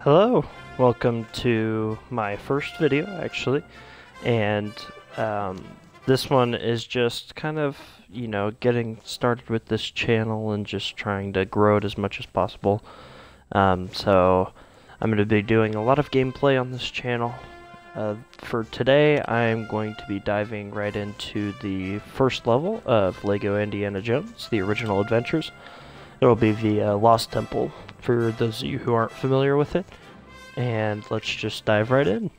Hello, welcome to my first video actually, and um, this one is just kind of, you know, getting started with this channel and just trying to grow it as much as possible. Um, so I'm going to be doing a lot of gameplay on this channel. Uh, for today, I'm going to be diving right into the first level of LEGO Indiana Jones, the original adventures. It will be the uh, Lost Temple for those of you who aren't familiar with it. And let's just dive right in.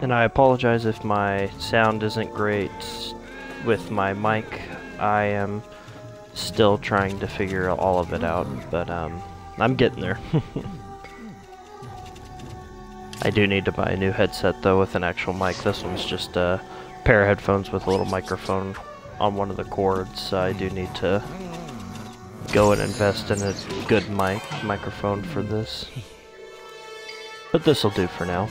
And I apologize if my sound isn't great with my mic. I am still trying to figure all of it out, but um, I'm getting there. I do need to buy a new headset though with an actual mic. This one's just a pair of headphones with a little microphone on one of the cords, so I do need to go and invest in a good mic microphone for this. But this will do for now.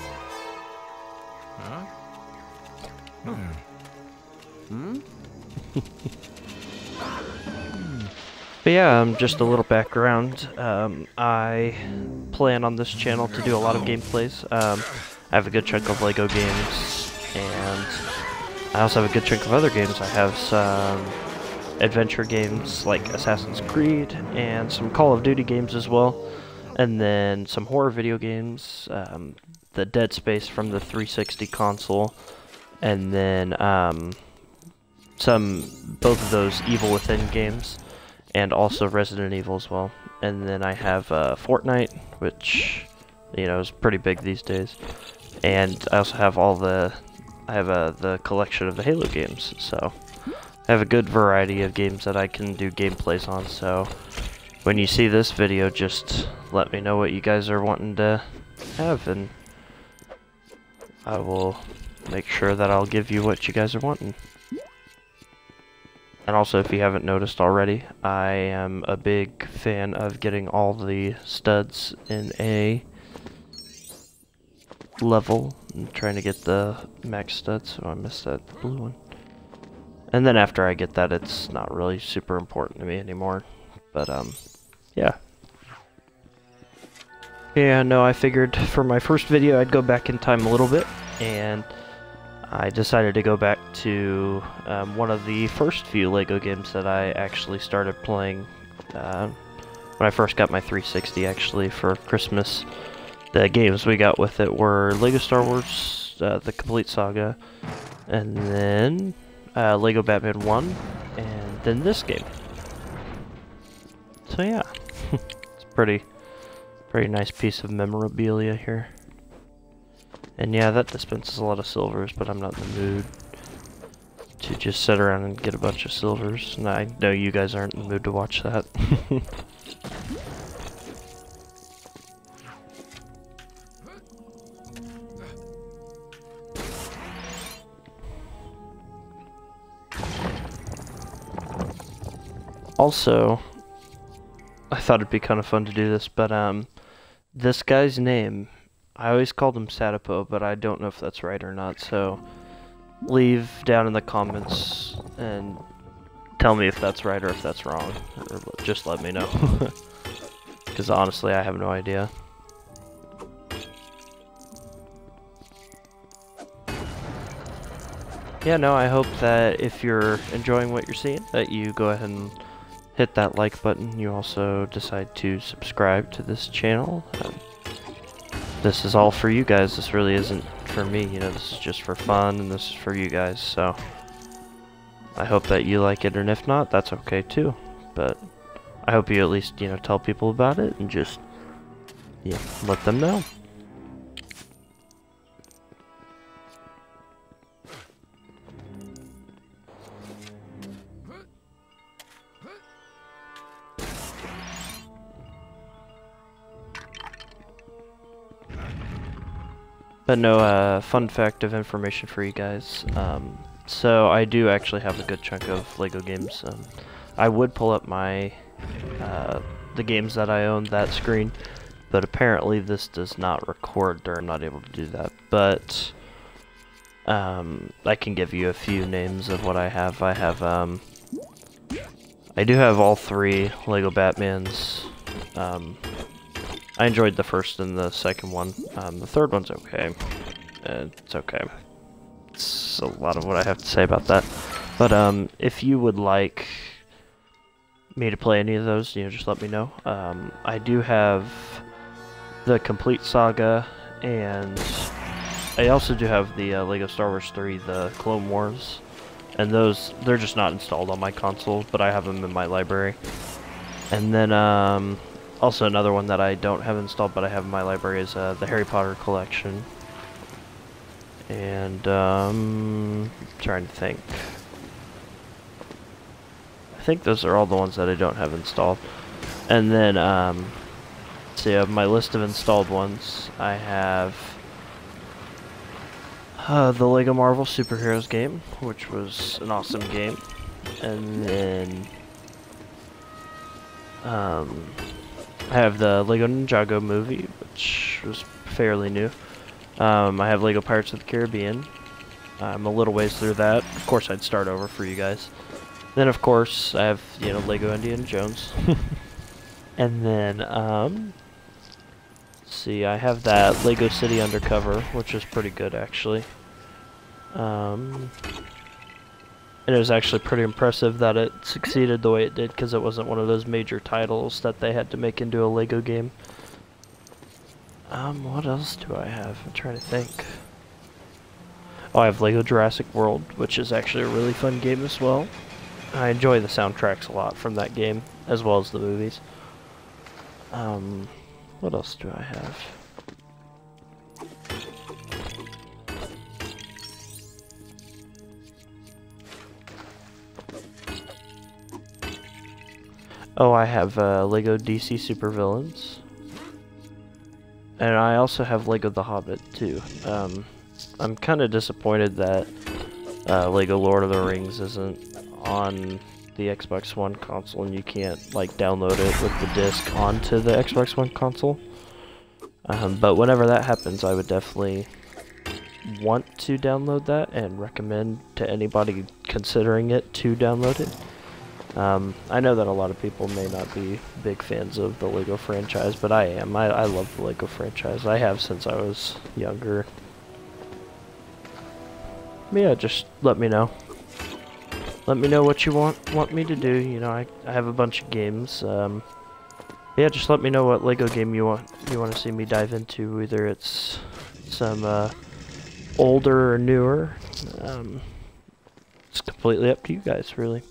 But yeah, um, just a little background. Um, I plan on this channel to do a lot of gameplays. Um, I have a good chunk of LEGO games, I also have a good chunk of other games. I have some adventure games like Assassin's Creed, and some Call of Duty games as well, and then some horror video games, um, the Dead Space from the 360 console, and then um, some, both of those Evil Within games and also Resident Evil as well. And then I have uh, Fortnite, which you know is pretty big these days. And I also have all the I have uh, the collection of the Halo games, so I have a good variety of games that I can do gameplays on. So when you see this video, just let me know what you guys are wanting to have, and I will make sure that I'll give you what you guys are wanting. And also, if you haven't noticed already, I am a big fan of getting all the studs in a level. I'm trying to get the max studs, so I missed that blue one. And then after I get that, it's not really super important to me anymore. But, um, yeah. Yeah, no, I figured for my first video I'd go back in time a little bit, and I decided to go back to um, one of the first few LEGO games that I actually started playing uh, when I first got my 360 actually for Christmas. The games we got with it were LEGO Star Wars, uh, The Complete Saga, and then uh, LEGO Batman 1, and then this game. So yeah, it's pretty, pretty nice piece of memorabilia here. And yeah, that dispenses a lot of silvers, but I'm not in the mood to just sit around and get a bunch of silvers. And I know you guys aren't in the mood to watch that. also, I thought it'd be kind of fun to do this, but um, this guy's name I always called him Satipo, but I don't know if that's right or not, so leave down in the comments and tell me if that's right or if that's wrong, or just let me know. Because honestly, I have no idea. Yeah, no, I hope that if you're enjoying what you're seeing, that you go ahead and hit that like button. You also decide to subscribe to this channel. Um, this is all for you guys. This really isn't for me, you know, this is just for fun and this is for you guys, so I hope that you like it and if not, that's okay too. But I hope you at least, you know, tell people about it and just yeah, let them know. But no, uh, fun fact of information for you guys. Um, so I do actually have a good chunk of LEGO games. Um, I would pull up my uh, the games that I own that screen, but apparently this does not record or I'm not able to do that. But um, I can give you a few names of what I have. I have um, I do have all three Lego Batmans. Um, I enjoyed the first and the second one. Um, the third one's okay. It's okay. It's a lot of what I have to say about that. But um, if you would like me to play any of those, you know, just let me know. Um, I do have the complete saga, and I also do have the uh, Lego Star Wars 3, the Clone Wars, and those they're just not installed on my console, but I have them in my library. And then um, also another one that I don't have installed, but I have in my library is uh, the Harry Potter collection. And um, trying to think. I think those are all the ones that I don't have installed. And then, um, see, of my list of installed ones, I have uh, the Lego Marvel Superheroes game, which was an awesome game. And then, um, have the Lego Ninjago movie, which was fairly new. Um, I have Lego Pirates of the Caribbean. I'm a little ways through that. Of course, I'd start over for you guys. Then, of course, I have, you know, Lego Indiana Jones. and then, um, see, I have that Lego City Undercover, which is pretty good, actually. Um, and it was actually pretty impressive that it succeeded the way it did, because it wasn't one of those major titles that they had to make into a Lego game. Um, what else do I have? I'm trying to think. Oh, I have Lego Jurassic World, which is actually a really fun game as well. I enjoy the soundtracks a lot from that game, as well as the movies. Um, what else do I have? Oh, I have uh, Lego DC Supervillains. And I also have Lego The Hobbit, too. Um, I'm kind of disappointed that uh, Lego Lord of the Rings isn't on the Xbox One console and you can't like download it with the disc onto the Xbox One console. Um, but whenever that happens, I would definitely want to download that and recommend to anybody considering it to download it. Um, I know that a lot of people may not be big fans of the LEGO franchise, but I am. I, I love the LEGO franchise. I have since I was younger. Yeah, just let me know let me know what you want want me to do. You know, I, I have a bunch of games. Um, yeah, just let me know what Lego game you want you want to see me dive into. Either it's some uh, older or newer. Um, it's completely up to you guys, really.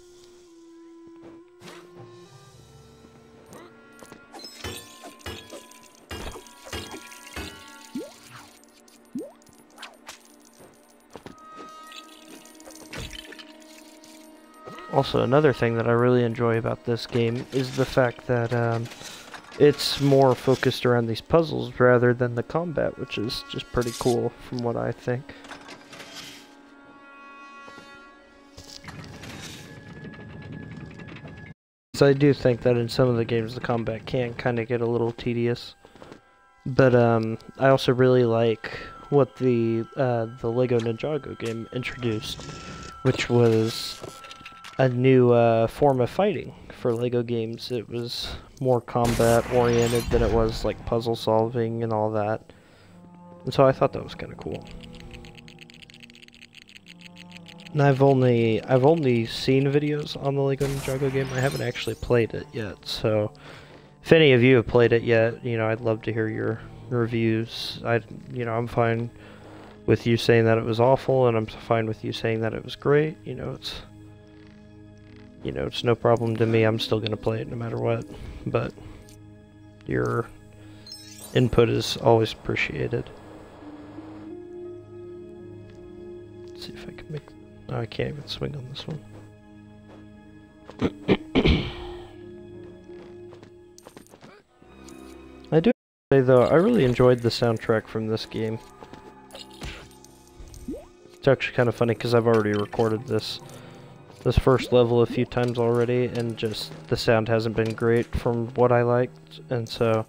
Also, another thing that I really enjoy about this game is the fact that um, it's more focused around these puzzles rather than the combat, which is just pretty cool from what I think. So I do think that in some of the games the combat can kind of get a little tedious. But um, I also really like what the uh, the Lego Ninjago game introduced, which was a new uh, form of fighting for LEGO games. It was more combat oriented than it was like puzzle solving and all that. And so I thought that was kind of cool. And I've only I've only seen videos on the Lego Ninjago game. I haven't actually played it yet. So if any of you have played it yet, you know, I'd love to hear your reviews. I you know, I'm fine with you saying that it was awful and I'm fine with you saying that it was great. You know, it's you know, it's no problem to me. I'm still going to play it no matter what. But your input is always appreciated. Let's see if I can make... Oh, I can't even swing on this one. I do say though, I really enjoyed the soundtrack from this game. It's actually kind of funny because I've already recorded this this first level a few times already, and just the sound hasn't been great from what I liked, and so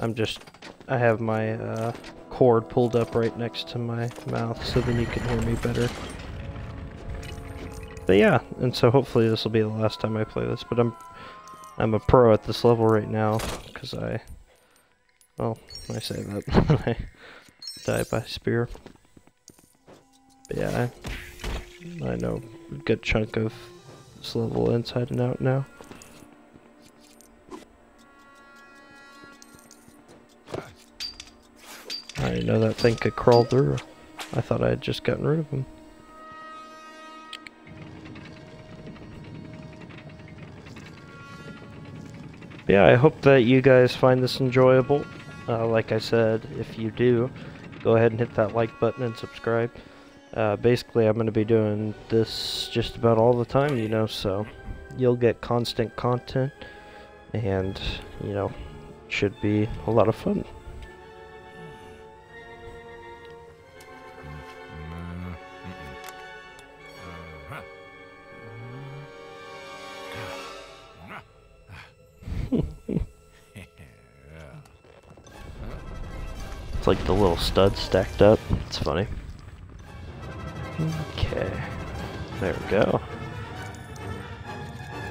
I'm just, I have my uh, cord pulled up right next to my mouth so then you can hear me better. but yeah, and so hopefully this will be the last time I play this. But I'm I'm a pro at this level right now because I well I say that I die by spear. But yeah, I, I know good chunk of this level inside and out now. I didn't know that thing could crawl through. I thought I had just gotten rid of him. yeah, I hope that you guys find this enjoyable. Uh, like I said, if you do, go ahead and hit that like button and subscribe. Uh, basically, I'm going to be doing this just about all the time, you know, so you'll get constant content, and, you know, should be a lot of fun. It's like the little studs stacked up. It's funny. Okay. There we go.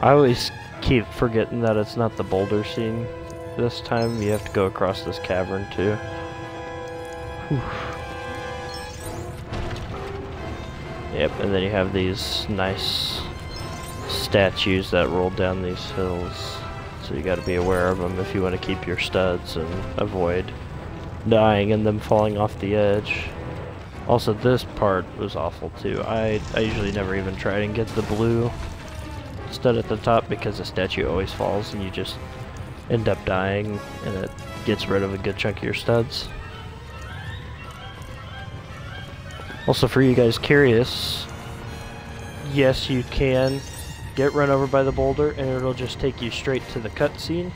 I always keep forgetting that it's not the boulder scene this time. You have to go across this cavern too. Whew. Yep, and then you have these nice statues that roll down these hills. So you gotta be aware of them if you want to keep your studs and avoid dying and them falling off the edge. Also, this part was awful too. I, I usually never even try and get the blue stud at the top because the statue always falls and you just end up dying and it gets rid of a good chunk of your studs. Also, for you guys curious, yes, you can get run over by the boulder and it'll just take you straight to the cutscene.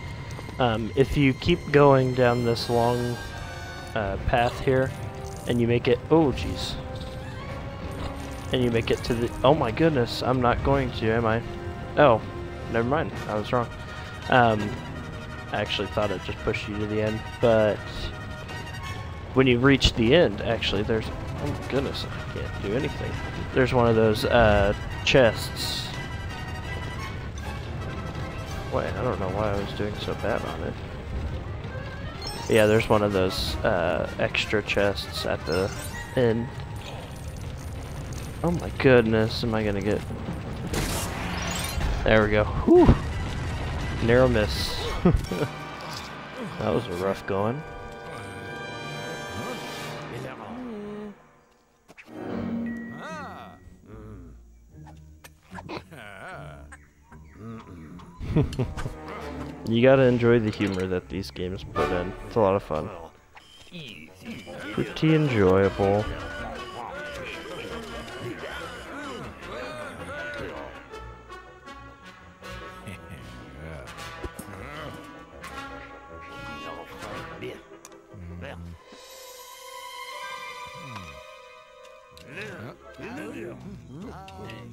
Um, if you keep going down this long uh, path here, and you make it. Oh, jeez. And you make it to the. Oh my goodness, I'm not going to, am I? Oh, never mind. I was wrong. Um, I actually thought it just pushed you to the end, but when you reach the end, actually, there's. Oh goodness, I can't do anything. There's one of those uh, chests. Wait, I don't know why I was doing so bad on it. Yeah, there's one of those uh, extra chests at the end. Oh my goodness, am I gonna get... There we go. Whew! Narrow miss. that was a rough going. You gotta enjoy the humor that these games put in. It's a lot of fun. Pretty enjoyable. Hmm.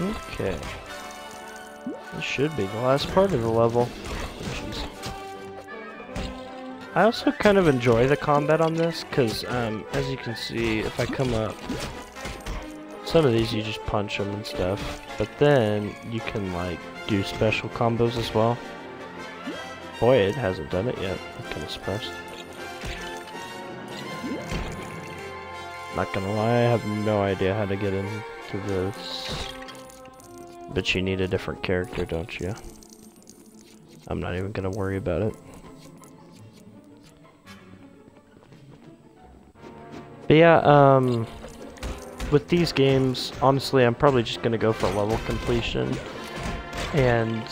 Okay. This should be the last part of the level. I also kind of enjoy the combat on this, because, um, as you can see, if I come up, some of these you just punch them and stuff, but then you can, like, do special combos as well. Boy, it hasn't done it yet. I'm kind of surprised. Not gonna lie, I have no idea how to get into this. But you need a different character, don't you? I'm not even gonna worry about it. But yeah, um, with these games, honestly, I'm probably just gonna go for level completion. And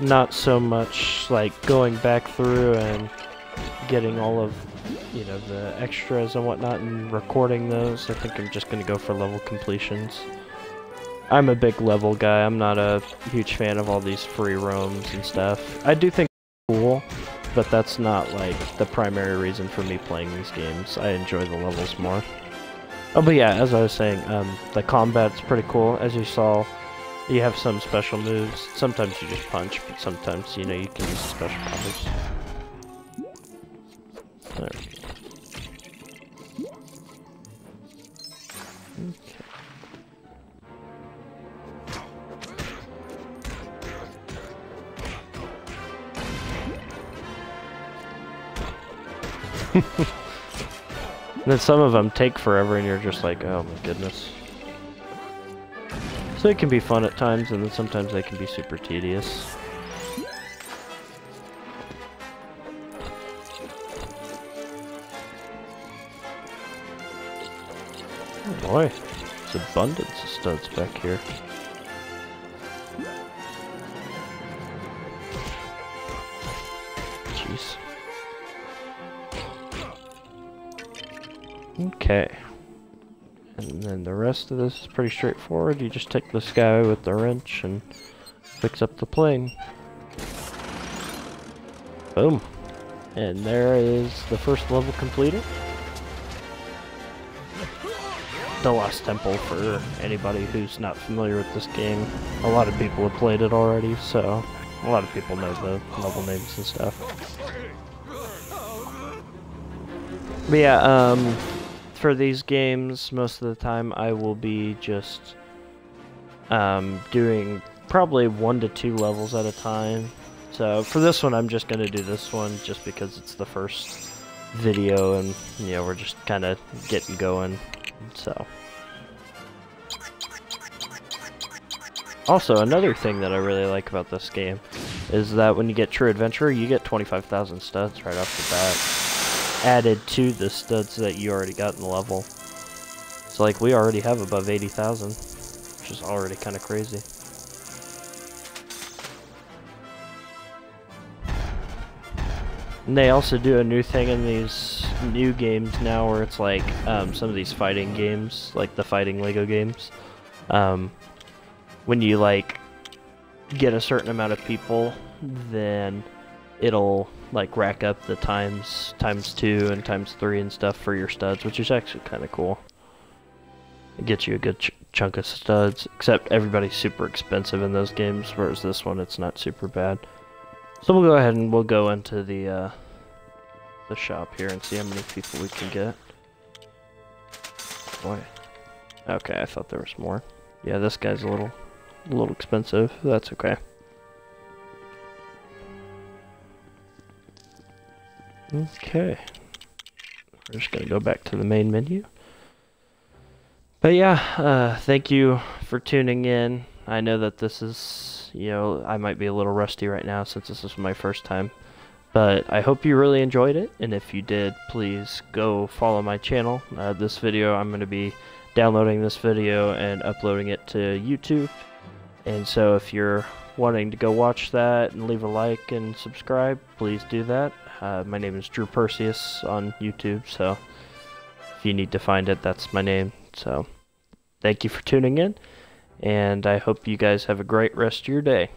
not so much like going back through and getting all of, you know, the extras and whatnot and recording those. I think I'm just gonna go for level completions. I'm a big level guy. I'm not a huge fan of all these free roams and stuff. I do think cool, but that's not like the primary reason for me playing these games. I enjoy the levels more. Oh, but yeah, as I was saying, um, the combat's pretty cool. As you saw, You have some special moves. Sometimes you just punch, but sometimes, you know, you can use special combos. There. then some of them take forever and you're just like, oh my goodness. So it can be fun at times and then sometimes they can be super tedious. Oh boy, there's abundance of studs back here. Okay. And then the rest of this is pretty straightforward. You just take this guy with the wrench and fix up the plane. Boom. And there is the first level completed. The Lost Temple for anybody who's not familiar with this game. A lot of people have played it already, so a lot of people know the level names and stuff. But yeah, um, for these games, most of the time I will be just um, doing probably one to two levels at a time. So for this one, I'm just going to do this one just because it's the first video and, you know, we're just kind of getting going. So. Also, another thing that I really like about this game is that when you get True Adventure, you get 25,000 studs right off the bat added to the studs that you already got in the level. So like we already have above 80,000, which is already kind of crazy. And they also do a new thing in these new games now where it's like um, some of these fighting games, like the fighting Lego games. Um, when you like get a certain amount of people, then it'll like rack up the times times two and times three and stuff for your studs, which is actually kind of cool. It gets you a good ch chunk of studs, except everybody's super expensive in those games, whereas this one it's not super bad. So we'll go ahead and we'll go into the uh, the shop here and see how many people we can get. Boy. Okay, I thought there was more. Yeah, this guy's a little a little expensive. That's okay. Okay. We're just going to go back to the main menu. But yeah, uh, thank you for tuning in. I know that this is, you know, I might be a little rusty right now since this is my first time. But I hope you really enjoyed it, and if you did, please go follow my channel. Uh, this video, I'm going to be downloading this video and uploading it to YouTube. And so if you're wanting to go watch that and leave a like and subscribe, please do that. Uh, my name is Drew Perseus on YouTube, so if you need to find it, that's my name. So thank you for tuning in, and I hope you guys have a great rest of your day.